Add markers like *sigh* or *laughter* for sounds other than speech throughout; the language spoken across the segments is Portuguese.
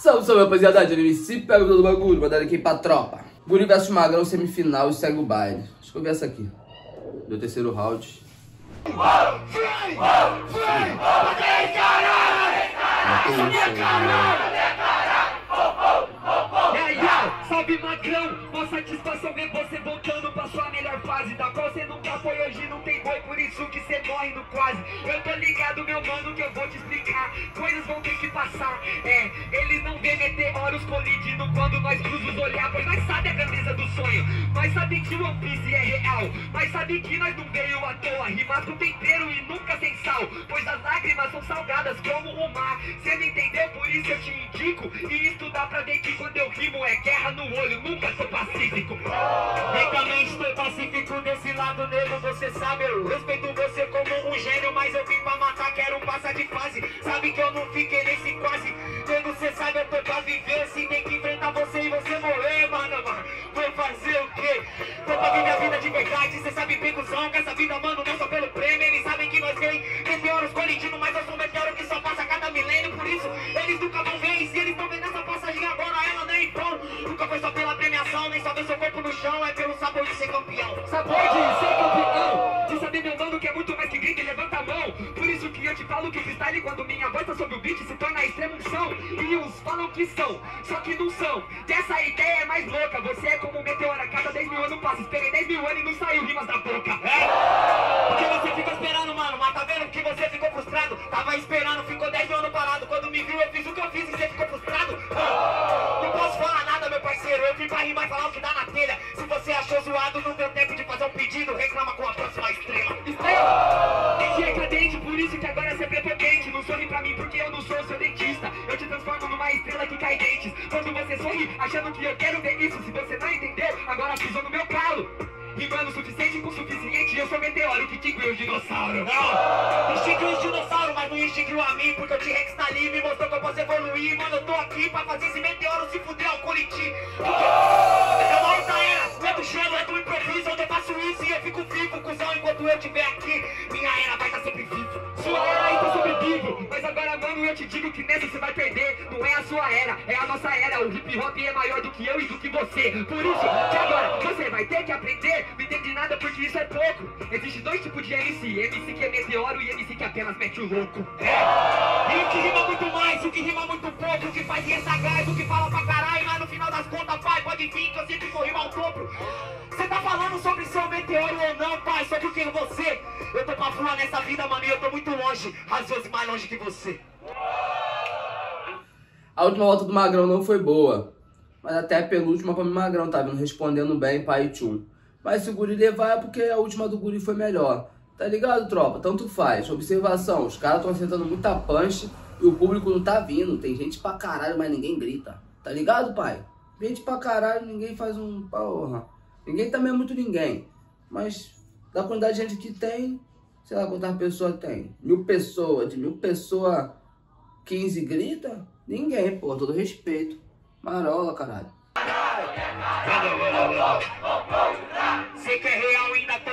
Salve, salve, rapaziada. De MC, pega todo bagulho. Mandando aqui pra tropa. Guri vs Magrão, semifinal e segue o baile. Deixa eu ver essa aqui. Do terceiro round. Salve Magrão, satisfação ver você voltando pra sua melhor fase. Da qual você nunca foi, hoje não tem boi, por isso que você morre no quase. Eu tô ligado, meu mano, que eu vou te explicar. Coisas vão ter que passar, é Eles não vê meteoros colidindo quando nós cruzamos olhar Pois nós sabe a grandeza do sonho? Nós sabe que o One Piece é real? Mas sabe que nós não veio à toa. Rimar com tempero e nunca sem sal. Pois as lágrimas são salgadas como o mar. Cê não entendeu, por isso eu te indico. E estudar pra ver que quando eu rimo é guerra no olho. Nunca sou pacífico. Também estou pacífico. Desse lado negro Você sabe, eu respeito você como um gênio Mas eu vim pra matar, quero passar de fase. Sabe que eu não fiquei nesse quase. Quando você sabe, eu tô pra viver Se tem que enfrentar você e você morrer, mano, mano. Vou fazer o quê? Tô pra viver a vida de verdade Cê sabe bem, que essa que eu te falo que freestyle Quando minha voz tá sobre o beat Se torna extrema unção E uns falam que são, só que não são. Dessa ideia é mais louca. Você é como um meteoro A cada 10 mil anos passa Esperei 10 mil anos e não saiu rimas da boca. É? Porque você ficou esperando, mano. Mas tá vendo que você ficou frustrado? Tava esperando, ficou 10 mil anos parado. Quando me viu eu fiz o que eu fiz E você ficou frustrado? Não posso falar nada, meu parceiro. Eu vim pra rimar e falar o que dá na telha. Se você achou zoado, não deu tempo de fazer um pedido. Reclama com a próxima estrela. Estrela! Isso que agora você é prepotente Não sorri pra mim porque eu não sou seu dentista. Eu te transformo numa estrela que cai dentes. Quando você sorri, achando que eu quero ver isso Se você não entendeu, agora pisou no meu calo. Rimando o suficiente com suficiente Eu sou meteoro que extinguiu os dinossauros Não, extinguiu os dinossauros, mas não extinguiu a mim Porque o T-Rex tá ali, me mostrou que eu posso evoluir. Mano, eu tô aqui pra fazer esse meteoro se fuder ao Curiti Porque é uma outra gelo, é do improviso Eu faço isso e eu fico vivo, cuzão Enquanto eu estiver aqui, minha era vai estar tá sempre viva Sua era aí tá sobrevivo Mas agora, mano, eu te digo que nessa você vai perder. Não é a sua era, é a nossa era. O hip hop é maior do que eu e do que você. Por isso que agora você vai ter que aprender. Não entende nada porque isso é pouco. Existem dois tipos de MC: MC que é meteoro e MC que apenas mete o louco. É. E o que rima muito mais, o que rima muito pouco, o que faz é sagaz, o que fala pra caralho, contas, pai, pode vir que eu sempre vou rimar o dobro. Você tá falando sobre ser um meteoro ou não, pai, sobre quem você. Eu tô pra voar nessa vida, mano, e eu tô muito longe, às vezes mais longe que você. A última volta do Magrão não foi boa. Mas até a penúltima pra mim, Magrão tá vindo respondendo bem, pai tchum. Mas se o guri levar é porque a última do guri foi melhor. Tá ligado, tropa? Tanto faz. Observação, os caras estão acertando muita punch e o público não tá vindo. Tem gente pra caralho, mas ninguém grita. Tá ligado, pai? Gente pra caralho, ninguém faz um... Porra. Ninguém também é muito ninguém. Mas da quantidade de gente que tem, sei lá quantas pessoas tem. Mil pessoas, de mil pessoas, 15 grita? Ninguém, pô. Todo respeito. Marola, caralho. Sei que é real, ainda tô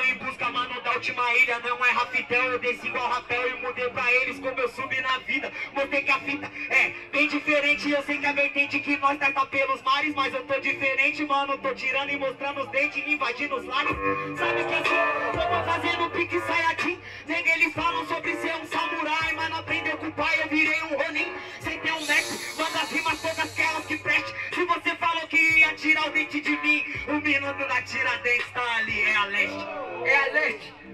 última ilha Não é rafitão, eu desci igual rapel E mudei pra eles como eu subi na vida. Mostrei que a fita é bem diferente Eu sei que a vertente que nós tá pelos mares Mas eu tô diferente, mano. Tô tirando e mostrando os dentes, invadindo os lares. Sabe que eu? Eu tô fazendo pique saiyajin Nem eles falam sobre ser um samurai Mas não aprendeu com o pai, eu virei um ronin. Sem ter um mestre, manda as rimas todas aquelas que preste. Se você falou que ia tirar o dente de mim O minuto da tiradentes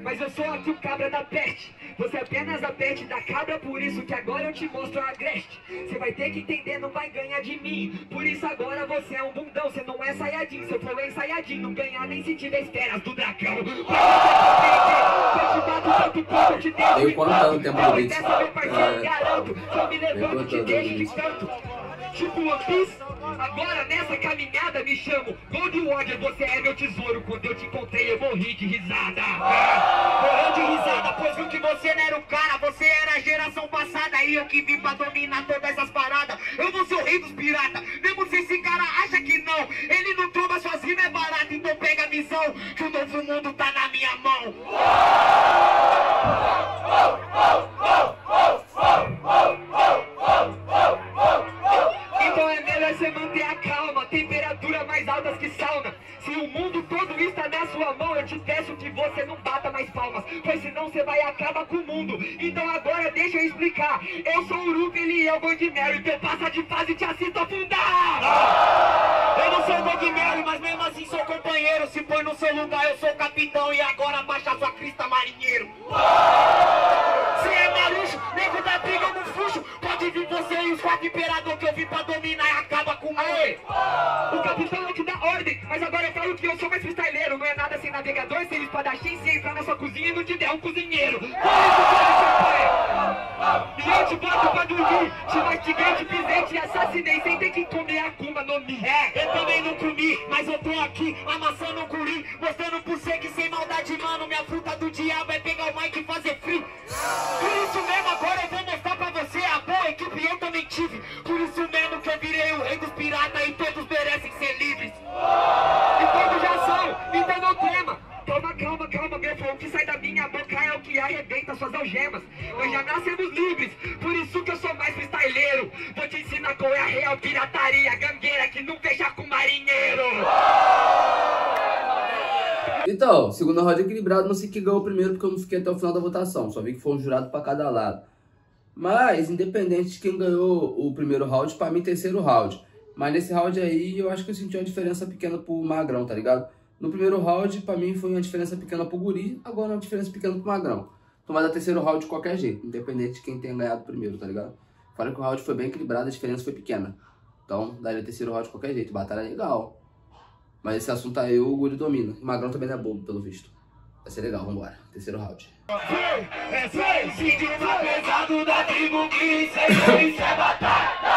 mas eu sou aqui o cabra da peste. Você é apenas a peste da cabra Por isso que agora eu te mostro a agreste. Você vai ter que entender, não vai ganhar de mim. Por isso agora você é um bundão Você não é saiadinho, seu flow é ensaiadinho Não ganhar nem se tiver esperas do dragão. Tem quanto ano tempo do vídeo? Dessa meu parceiro, garanto Se eu me levanto, te deixo de canto Tipo One Piece? Agora nessa caminhada me chamo Gold Warrior, você é meu tesouro. Quando eu te encontrei eu morri de risada. Morreu de risada, pois viu que você não era o cara. Você era a geração passada. E eu que vim pra dominar todas essas paradas. Eu vou ser o rei dos piratas Mesmo se esse cara acha que não Ele não tromba suas rimas é barato. Então pega a missão Que o novo mundo tá na minha mão deixa eu sou o Ruff, ele é o Gogmero, então passa de fase e te assisto afundar. Eu não sou o Gogmero, mas mesmo assim sou companheiro. Se for no seu lugar, eu sou capitão e agora baixa sua crista, marinheiro. Se é marucho, nego da briga no fuxo, pode vir você e os quatro imperador que eu vim pra dominar e acaba com ele. O capitão é que dá ordem, mas agora eu falo que eu sou mais freestyleiro. Não é nada sem navegador, sem espadachim, se entrar na sua cozinha e não te der um cozinheiro. Por isso te mastiguei, te pisei, te assassinei, sem ter que comer a cuma no mi. É, eu também não comi, mas eu tô aqui amassando um guri, mostrando pro você que sem maldade, mano, minha fruta do diabo é pegar o mic e fazer frio. Por isso mesmo, agora eu vou mostrar pra você a boa equipe eu também tive. Por isso mesmo que eu virei o rei dos piratas e todos merecem ser livres. E todos já são, então não tema. Toma calma, calma, meu irmão, o que sai da minha boca é o que arrebenta suas algemas. Nós já nascemos livres, por isso Vou te ensinar qual é a real pirataria, gangueira que não fecha com marinheiro. Então, segunda roda equilibrada, não sei quem ganhou primeiro porque eu não fiquei até o final da votação. Só vi que foi um jurado pra cada lado. Mas, independente de quem ganhou o primeiro round, pra mim, terceiro round. Mas nesse round aí, eu acho que eu senti uma diferença pequena pro Magrão, tá ligado? No primeiro round, pra mim, foi uma diferença pequena pro Guri, agora uma diferença pequena pro Magrão. Então vai dar terceiro round de qualquer jeito, independente de quem tenha ganhado primeiro, tá ligado? Fora que o round foi bem equilibrado, a diferença foi pequena. Então, daria terceiro round de qualquer jeito, batalha legal. Mas esse assunto aí o Guri domina. O Magrão também não é bobo, pelo visto. Vai ser legal, vambora. Terceiro round. É Sítio mais pesado da tribo que é, isso é batalha,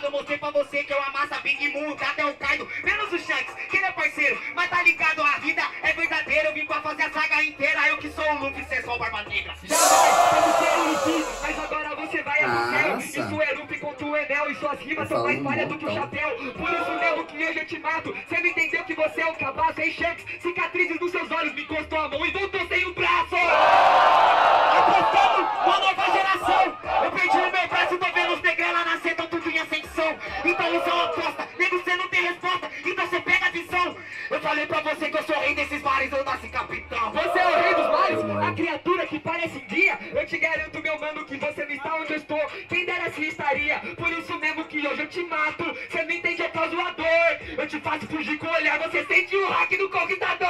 fracassado, eu mostrei pra você que eu amasso a Big Moon, até o Kaido, menos o Shanks, que ele é parceiro, mas tá ligado, a vida é verdadeira, eu vim pra fazer a saga inteira, eu que sou o Luffy, cê é só o Barba Negra. Pode ser o Luffy, mas agora você vai ao céu, Nossa. isso é Luffy contra o Enel, e suas rimas são mais palha do que o chapéu, por isso mesmo que hoje eu te mato, cê não entendeu que você é um cabaço, hein Shanks, cicatrizes nos seus olhos, me encostou a mão e voltou Quem dera se estaria, por isso mesmo que hoje eu te mato. Você não entende, eu causo a dor. Eu te faço fugir com o olhar, você sente o hack do conquistador.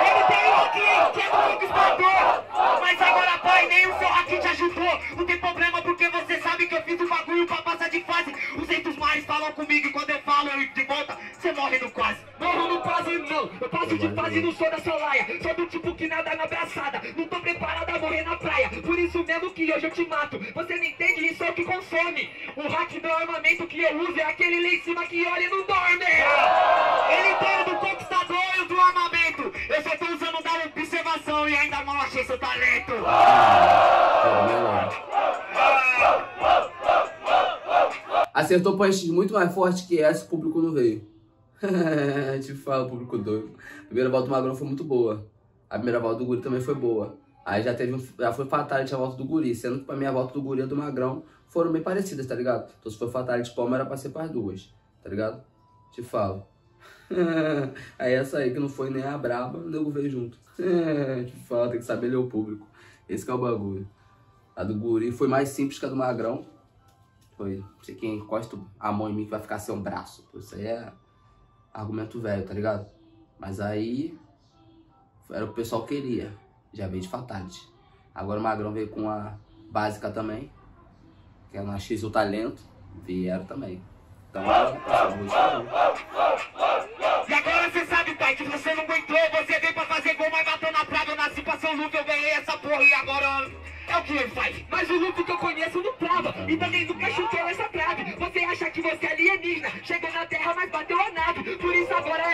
Ele tem o hack, que é do conquistador. Mas agora, pai, nem o seu hack te ajudou. Não tem problema, porque você sabe que eu fiz o bagulho pra passar de fase. Os eitos mares falam comigo e quando eu falo eu de volta, você morre no quase. Morro no quase não, eu passo de fase e não sou da sua laia. Sou do tipo que nada na abraçada, não tô preparado a morrer na praia. Mesmo que hoje eu te mato. Você não entende, isso é o que consome. O hack do armamento que eu uso é aquele lá em cima que olha e não dorme. Ele tem o do conquistador e do armamento. Eu só tô usando da observação e ainda mal achei seu talento. Acertou punch muito mais forte que essa, o público não veio. *laughs* Te falo, público doido. A primeira volta do Magrão foi muito boa. A primeira volta do Guri também foi boa. Aí já teve já foi fatality a volta do Guri, sendo que pra mim a volta do Guri e do Magrão foram bem parecidas, tá ligado? Então se for fatality palma era pra ser pras duas, tá ligado? Te falo. *laughs* aí essa aí que não foi nem a braba, o nego veio junto. *laughs* Te falo, tem que saber ler o público. Esse é o bagulho. A do Guri foi mais simples que a do Magrão. Foi, sei quem encosta a mão em mim que vai ficar sem um braço. Isso aí é argumento velho, tá ligado? Mas aí era o que o pessoal queria. Já veio de fatality. Agora o Magrão veio com a básica também. Que é uma X o talento. Vieram também. Então, essa música não. E agora cê sabe, pai, que você não aguentou. Você veio pra fazer gol, mas bateu na trave. Eu nasci pra ser o Luffy, eu ganhei essa porra e agora é o que ele faz. Mas o Luffy que eu conheço não trava. E também nunca chutou essa trave. Você acha que você é alienígena. Chegou na terra, mas bateu a nave. Por isso agora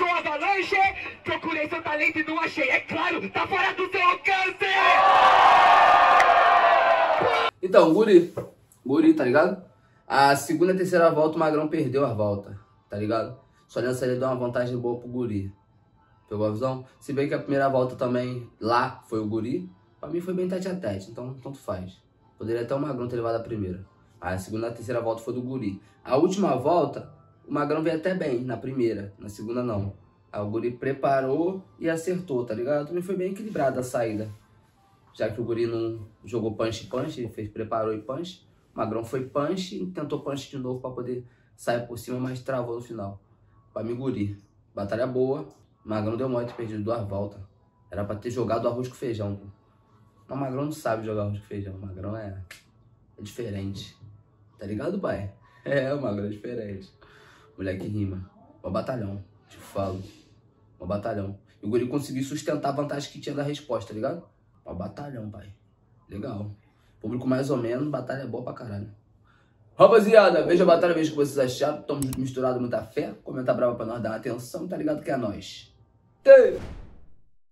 sou avalanche. Procurei seu talento e não achei. É tá fora do seu alcance. Então, Guri. Guri, tá ligado? A segunda e terceira volta o Magrão perdeu a volta, tá ligado? Só nessa ele deu uma vantagem boa pro Guri. Pegou a visão? Se bem que a primeira volta também lá foi o Guri, pra mim foi bem tete a tete, então tanto faz. Poderia até o Magrão ter levado a primeira. A segunda e a terceira volta foi do Guri. A última volta, o Magrão veio até bem na primeira, na segunda não. O Guri preparou e acertou, tá ligado? Também foi bem equilibrada a saída. Já que o Guri não jogou punch punch, ele fez preparou e punch. O Magrão foi punch e tentou punch de novo pra poder sair por cima, mas travou no final. Pra mim, Guri. Batalha boa. Magrão deu mole ter perdido duas voltas. Era pra ter jogado arroz com feijão, pô. Mas o Magrão não sabe jogar arroz com feijão. O Magrão é, é diferente. Tá ligado, pai? *laughs* É, o Magrão é diferente. Moleque rima. O batalhão, te falo. O batalhão. E o Guri conseguiu sustentar a vantagem que tinha da resposta, tá ligado? O batalhão, pai. Legal. Público mais ou menos, batalha é boa pra caralho. Rapaziada, veja a batalha, veja o que vocês acharam. Tamo misturado, muita fé. Comenta brava pra nós dar atenção, tá ligado que é nós. Tê!